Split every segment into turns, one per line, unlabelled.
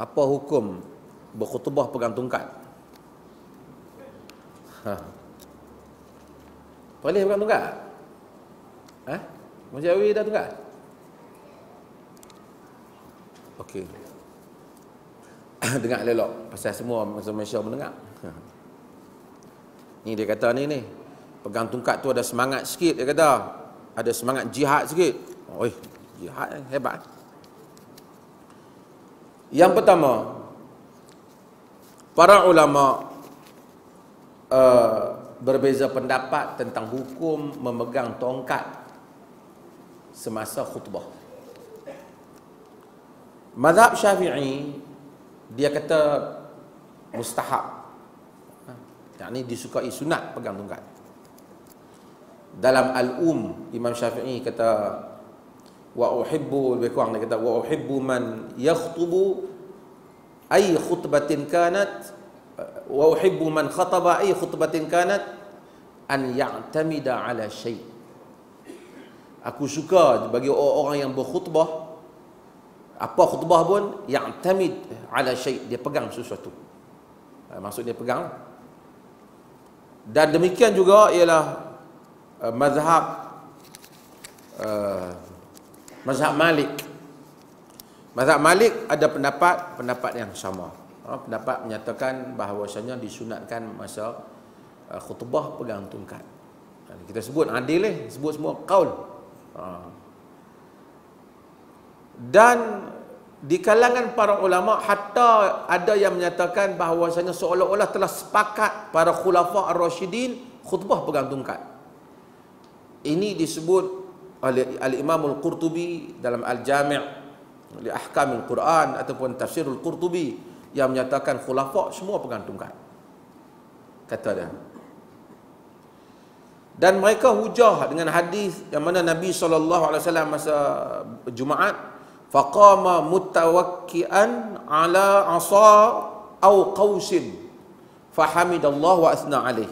Apa hukum berkhutbah pegang tongkat? Ha. Boleh pegang tongkat? Ha? Masjid Awi dah tongkat? Okey. dengar elok pasal semua Malaysia mendengar. Ni dia kata ni ni. Pegang tongkat tu ada semangat sikit dia kata. Ada semangat jihad sikit. Oi, jihad hebat. Yang pertama, para ulama uh, berbeza pendapat tentang hukum memegang tongkat semasa khutbah. Mazhab Syafi'i dia kata mustahab. Yang ni disukai sunat pegang tongkat. Dalam Al-Um Imam Syafi'i kata wa uhibbu lebih kurang dia kata wa uhibbu man yakhtubu ay khutbatin kanat wa uhibbu man khataba ay khutbatin kanat an ya'tamida ala syai. Aku suka bagi orang-orang yang berkhutbah apa khutbah pun ya'tamid ala syai. Dia pegang sesuatu. Ha, maksud dia pegang. Dan demikian juga ialah uh, mazhab uh, Mazhab Malik. Mazhab Malik ada pendapat pendapat yang sama. Ha, pendapat menyatakan bahawasanya disunatkan masa uh, khutbah pegang tongkat. Ha, kita sebut adil eh, sebut semua kaul. Ha. Dan di kalangan para ulama hatta ada yang menyatakan bahawasanya seolah-olah telah sepakat para khulafa ar-rasyidin khutbah pegang tongkat. Ini disebut Al-Imam Al-Qurtubi dalam Al-Jami' li Ahkamil Quran ataupun Tafsirul Qurtubi yang menyatakan khulafa semua pegang tongkat. Kata dia. Dan mereka hujah dengan hadis yang mana Nabi wasallam masa Jumaat faqama mutawakkian ala asa au qausin fahamidallahu wa asna alaih.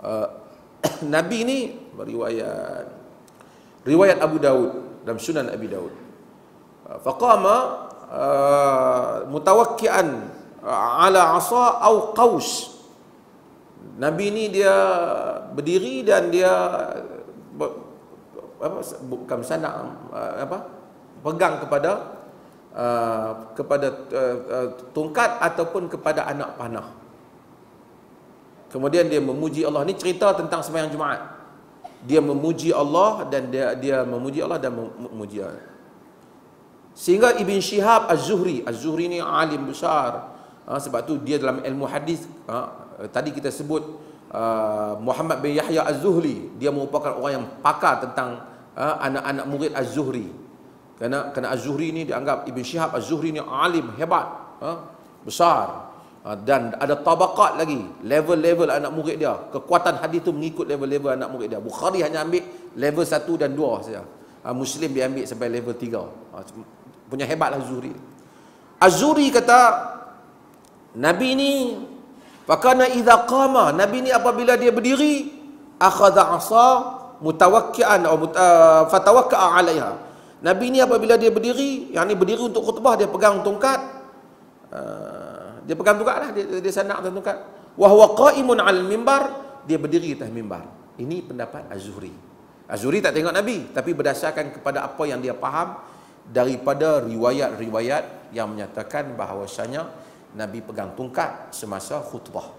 Uh, Nabi ni beriwayat riwayat Abu Daud dalam Sunan Abi Daud uh, faqama uh, mutawakkian uh, ala asa au qaus Nabi ni dia berdiri dan dia apa bukan sana apa pegang kepada uh, kepada uh, uh, tongkat ataupun kepada anak panah. Kemudian dia memuji Allah. Ni cerita tentang sembahyang Jumaat dia memuji Allah dan dia dia memuji Allah dan memuji Allah. Sehingga Ibn Shihab Az-Zuhri, Az-Zuhri ni alim besar. Ha, sebab tu dia dalam ilmu hadis ha, tadi kita sebut uh, Muhammad bin Yahya Az-Zuhri, dia merupakan orang yang pakar tentang ha, anak-anak murid Az-Zuhri. Kerana kerana Az-Zuhri ni dianggap Ibn Shihab Az-Zuhri ni alim hebat, ha, besar. Ha, dan ada tabaqat lagi. Level-level anak murid dia. Kekuatan hadis tu mengikut level-level anak murid dia. Bukhari hanya ambil level 1 dan 2 saja. Ha, Muslim dia ambil sampai level 3 ha, punya hebatlah Zuhri Az-Zuhri kata Nabi ni fakana idza qama. Nabi ni apabila dia berdiri akhadha asa mutawakkian atau uh, fatawakka 'alaiha. Nabi ni apabila dia berdiri yang ni berdiri untuk khutbah dia pegang tongkat uh, dia pegang tongkat lah dia, dia sanak tongkat wa huwa qa'imun 'al mimbar dia berdiri atas mimbar ini pendapat Az-Zuhri. Az-Zuhri tak tengok Nabi tapi berdasarkan kepada apa yang dia faham daripada riwayat-riwayat yang menyatakan bahawasanya Nabi pegang tongkat semasa khutbah.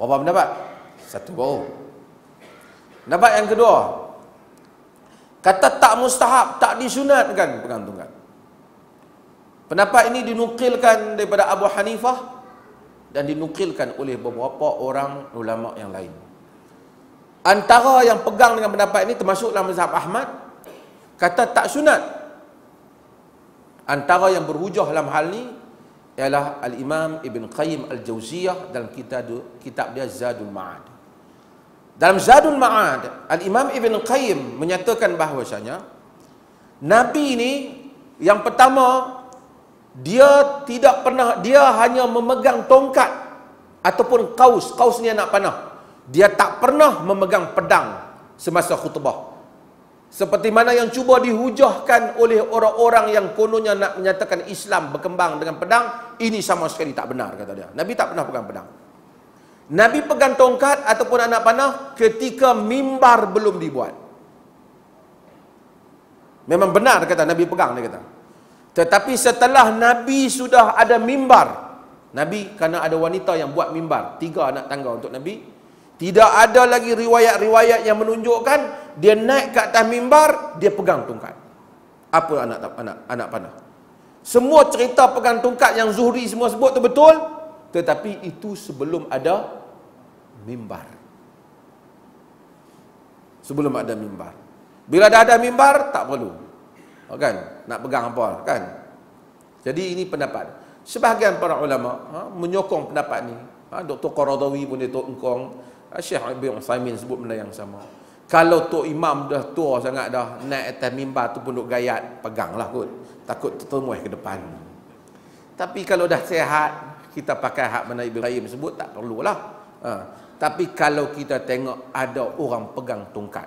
Berapa pendapat? Satu baru. Pendapat yang kedua. Kata tak mustahab tak disunatkan pegang tongkat Pendapat ini dinukilkan daripada Abu Hanifah dan dinukilkan oleh beberapa orang ulama yang lain. Antara yang pegang dengan pendapat ini termasuk dalam mazhab Ahmad kata tak sunat. Antara yang berhujah dalam hal ini ialah Al-Imam Ibn Qayyim Al-Jauziyah dalam kitab kitab dia Zadul Ma'ad. Dalam Zadul Ma'ad, Al-Imam Ibn Qayyim menyatakan bahawasanya Nabi ini yang pertama dia tidak pernah dia hanya memegang tongkat ataupun kaus kaus ni anak panah dia tak pernah memegang pedang semasa khutbah Seperti mana yang cuba dihujahkan oleh orang-orang yang kononnya nak menyatakan Islam berkembang dengan pedang, ini sama sekali tak benar kata dia. Nabi tak pernah pegang pedang. Nabi pegang tongkat ataupun anak panah ketika mimbar belum dibuat. Memang benar kata Nabi pegang dia kata. Tetapi setelah Nabi sudah ada mimbar, Nabi kerana ada wanita yang buat mimbar, tiga anak tangga untuk Nabi, tidak ada lagi riwayat-riwayat yang menunjukkan dia naik ke atas mimbar, dia pegang tongkat. Apa anak anak anak panah? Semua cerita pegang tongkat yang Zuhri semua sebut tu betul, tetapi itu sebelum ada mimbar. Sebelum ada mimbar. Bila dah ada mimbar, tak perlu. Oh, kan? Nak pegang apa, kan? Jadi ini pendapat. Sebahagian para ulama ha, menyokong pendapat ni. Ha, Dr. Qaradawi pun dia tok engkong. Ah, Syekh Ibn Uthaymin sebut benda yang sama. Kalau Tok Imam dah tua sangat dah, naik atas mimbar tu pun duk gayat, peganglah kot. Takut tertemuai ke depan. Tapi kalau dah sehat, kita pakai hak mana Ibn Qayyim sebut, tak perlulah. Ha. Tapi kalau kita tengok ada orang pegang tongkat,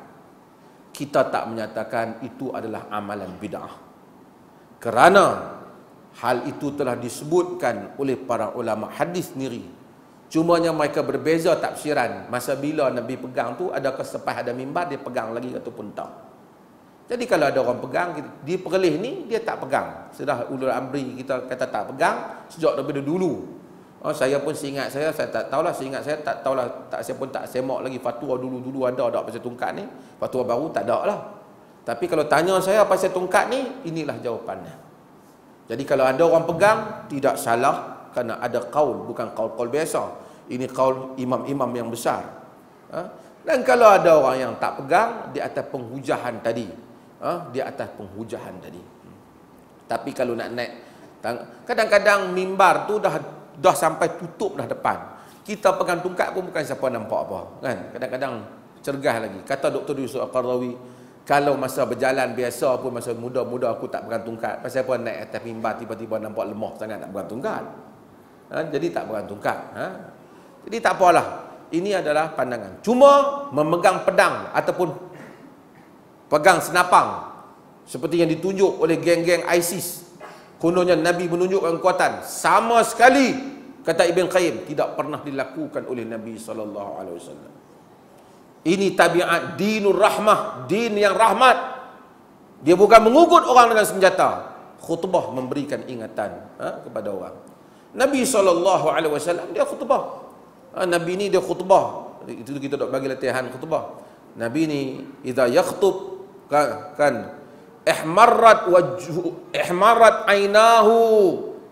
kita tak menyatakan itu adalah amalan bid'ah. Kerana hal itu telah disebutkan oleh para ulama hadis sendiri Cumanya mereka berbeza tafsiran. Masa bila Nabi pegang tu, adakah selepas ada mimbar, dia pegang lagi ataupun tak. Jadi kalau ada orang pegang, di perlih ni, dia tak pegang. Sudah ulul amri kita kata tak pegang, sejak daripada dulu. Oh, saya pun seingat saya, saya tak tahulah, seingat saya tak tahulah, tak, saya pun tak semak lagi fatwa dulu-dulu ada tak pasal tungkat ni. Fatwa baru tak ada lah. Tapi kalau tanya saya pasal tungkat ni, inilah jawapannya. Jadi kalau ada orang pegang, tidak salah kerana ada kaul bukan kaul-kaul biasa ini kaul imam-imam yang besar ha? dan kalau ada orang yang tak pegang di atas penghujahan tadi ha? di atas penghujahan tadi tapi kalau nak naik kadang-kadang mimbar tu dah dah sampai tutup dah depan. Kita pegang tungkat pun bukan siapa nampak apa kan? Kadang-kadang cergah lagi. Kata Dr. Yusuf Al-Qardawi kalau masa berjalan biasa pun masa muda-muda aku tak pegang tungkat. Pasal apa? Naik atas mimbar tiba-tiba nampak lemah sangat nak pegang tungkat. Ha, jadi tak berantungkan ha? jadi tak apalah. Ini adalah pandangan. Cuma memegang pedang ataupun pegang senapang seperti yang ditunjuk oleh geng-geng ISIS kononnya Nabi menunjukkan kekuatan sama sekali kata Ibn Qayyim tidak pernah dilakukan oleh Nabi SAW ini tabiat dinur rahmah din yang rahmat dia bukan mengugut orang dengan senjata khutbah memberikan ingatan ha, kepada orang Nabi SAW dia khutbah. Ha, Nabi ni dia khutbah. Itu kita tak bagi latihan khutbah. Nabi ni idza yakhutub kan, kan ihmarrat wajhu ihmarrat ainahu.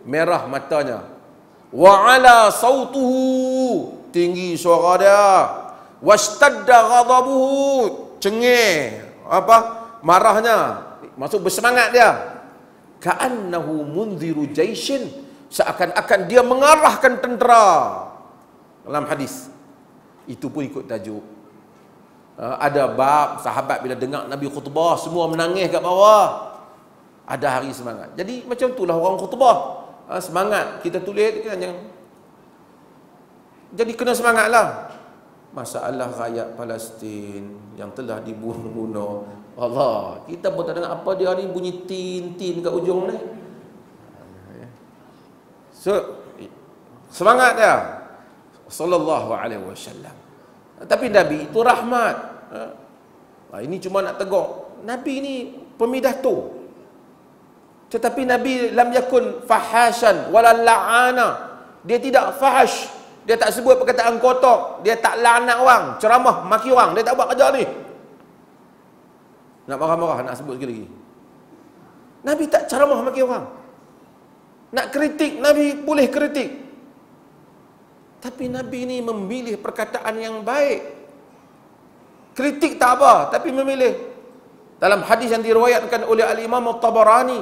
Merah matanya. Wa ala sautuhu. Tinggi suara dia. Wastadda ghadabuhu. Cengih. Apa? Marahnya. Masuk bersemangat dia. Ka'annahu munziru jaishin. Seakan-akan dia mengarahkan tentera. Dalam hadis. Itu pun ikut tajuk uh, ada bab sahabat bila dengar Nabi khutbah semua menangis kat bawah. Ada hari semangat. Jadi macam itulah orang khutbah. Uh, semangat. Kita tulis kan yang jadi kena semangatlah masalah rakyat Palestin yang telah dibunuh Allah kita pun tak dengar apa dia ni bunyi tin-tin kat ujung ni. So, semangat dia. Sallallahu alaihi wasallam. Tapi Nabi itu rahmat. Ha, ini cuma nak tegur. Nabi ini pemidato. Tetapi Nabi lam yakun fahashan wala la'ana. Dia tidak fahash. Dia tak sebut perkataan kotor. Dia tak la'nat orang. Ceramah, maki orang. Dia tak buat kerja ni. Nak marah-marah, nak sebut sekali lagi. Nabi tak ceramah maki orang. Nak kritik, Nabi boleh kritik. Tapi Nabi ini memilih perkataan yang baik. Kritik tak apa, tapi memilih. Dalam hadis yang diriwayatkan oleh Al-Imam Al-Tabarani.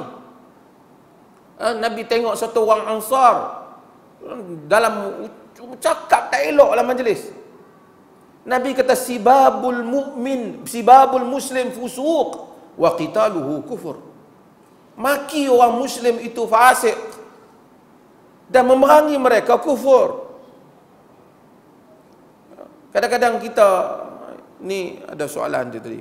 Ha, Nabi tengok satu orang ansar. Dalam cakap tak elok dalam majlis. Nabi kata sibabul mu'min, sibabul muslim fusuq wa qitaluhu kufur. Maki orang muslim itu fasik dan memerangi mereka kufur. Kadang-kadang kita ni ada soalan dia tadi.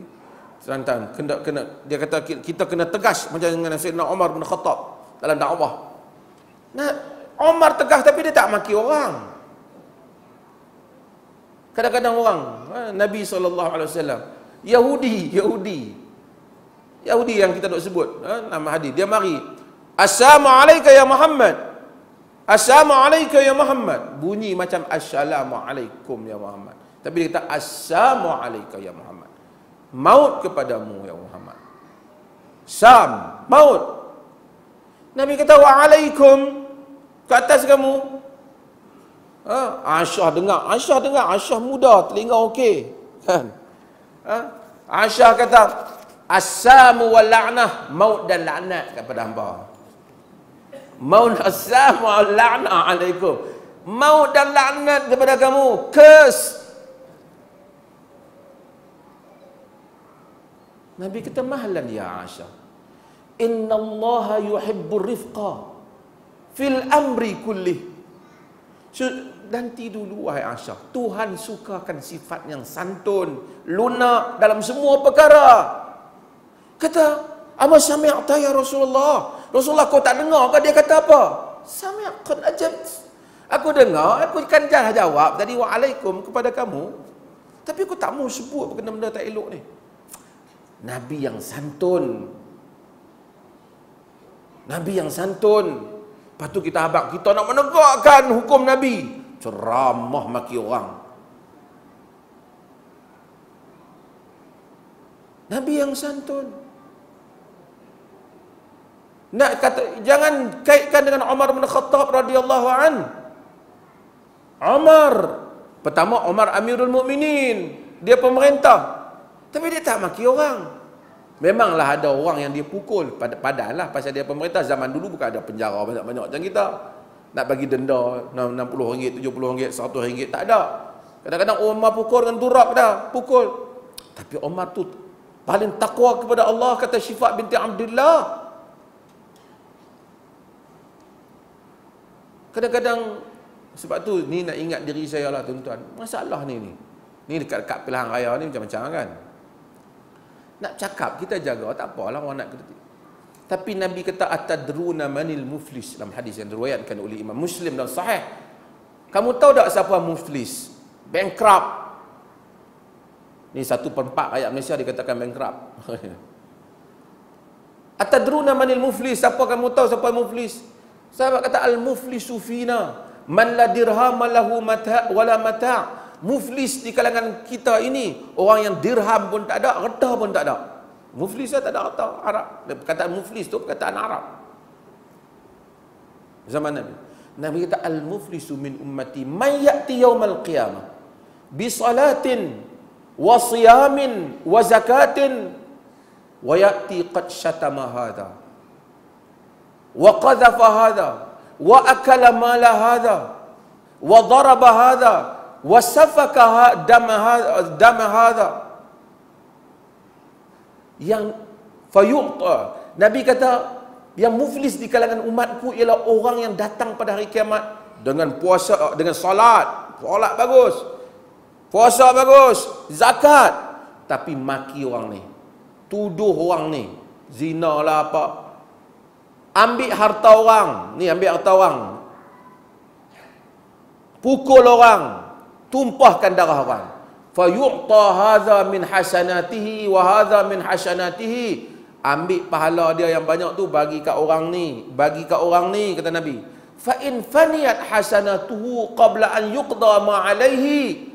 Tuan-tuan, kena, kena, dia kata kita kena tegas macam dengan Sayyidina Umar bin Khattab dalam dakwah. Nah, Umar tegas tapi dia tak maki orang. Kadang-kadang orang, ha, Nabi SAW, Yahudi, Yahudi. Yahudi yang kita nak sebut, ha, nama hadis. Dia mari, Assalamualaikum ya Muhammad. Assalamualaikum ya Muhammad. Bunyi macam Assalamualaikum ya Muhammad. Tapi dia kata Assalamualaikum ya Muhammad. Maut kepadamu ya Muhammad. Sam, maut. Nabi kata waalaikum ke atas kamu. Ha? Aisyah dengar, Aisyah dengar, Aisyah muda, telinga okey. Kan? Ha? Aisyah kata Assamu wal la'nah maut dan laknat kepada hamba. Maut assamu wal la'nah alaikum. Maut dan laknat kepada kamu. Curse Nabi kata mahlan ya Aisyah. Inna Allah yuhibbu rifqa fil amri kullih. Nanti dulu wahai Aisyah, Tuhan sukakan sifat yang santun, lunak dalam semua perkara. Kata, "Ama sami'ta ya Rasulullah?" Rasulullah kau tak dengar ke dia kata apa? Sami'qan ajab. Aku dengar, aku kan jawab tadi waalaikum kepada kamu. Tapi aku tak mau sebut benda-benda tak elok ni. Nabi yang santun. Nabi yang santun. Lepas tu kita habak, kita nak menegakkan hukum Nabi. Ceramah maki orang. Nabi yang santun. Nak kata jangan kaitkan dengan Umar bin Khattab radhiyallahu an. Umar pertama Umar Amirul Mukminin, dia pemerintah. Tapi dia tak maki orang. Memanglah ada orang yang dia pukul. Pad Padahal pasal dia pemerintah zaman dulu bukan ada penjara banyak-banyak macam kita. Nak bagi denda RM60, RM70, RM100, tak ada. Kadang-kadang Umar pukul dengan turap dah. Pukul. Tapi Umar tu paling takwa kepada Allah kata Syifa binti Abdullah. Kadang-kadang sebab tu ni nak ingat diri saya lah tuan-tuan. Masalah ni ni. Ni dekat-dekat pilihan raya ni macam-macam kan. Nak cakap kita jaga tak apalah orang nak kritik. Tapi Nabi kata atadruna manil muflis dalam hadis yang diriwayatkan oleh Imam Muslim dan sahih. Kamu tahu tak siapa muflis? Bankrupt. Ni satu per empat ayat Malaysia dikatakan bankrupt. atadruna manil muflis? Siapa kamu tahu siapa muflis? Sahabat kata al muflisu fina man la dirham lahu mata wala mata' muflis di kalangan kita ini orang yang dirham pun tak ada reta pun tak ada. Muflis tak ada reta Arab. Perkataan muflis tu perkataan Arab. Zaman Nabi. Nabi kata al muflisu min ummati man ya'ti yaumal qiyamah bi salatin wa siyamin wa zakatin wa ya'ti qad syatama hadha wa qadhafa hadha wa akala mala hadha wa daraba hadha wasafaka dam hadha yang fayuqta nabi kata yang muflis di kalangan umatku ialah orang yang datang pada hari kiamat dengan puasa dengan solat solat bagus. Puasa bagus. Zakat. Tapi maki orang ni. Tuduh orang ni. Zina lah apa. Ambil harta orang. Ni ambil harta orang. Pukul orang tumpahkan darah orang. Fa hadza min hasanatihi wa hadza min hasanatihi. Ambil pahala dia yang banyak tu bagi kat orang ni bagi kat orang ni kata nabi. Fa in faniyat hasanatuhu qabla an yuqda ma alaihi.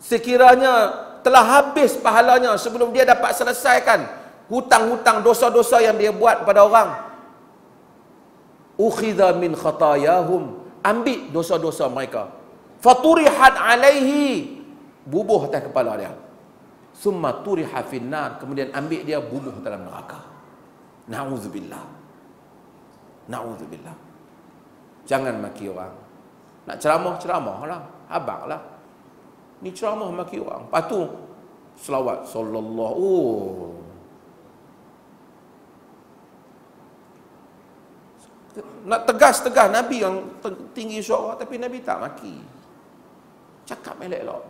Sekiranya telah habis pahalanya sebelum dia dapat selesaikan hutang-hutang dosa-dosa yang dia buat pada orang. Ukhidha min khatayahum. Ambil dosa-dosa mereka faturihat alaihi. Bubuh atas kepala dia. Summa turiha finnar. Kemudian ambil dia bubuh dalam neraka. Naudzubillah. Naudzubillah. Jangan maki orang. Nak ceramah ceramahlah habaqlah ni ceramah maki orang. Patu selawat sallallahu. Oh. nak tegas-tegas Nabi yang tinggi suara tapi Nabi tak maki cakap elok-elok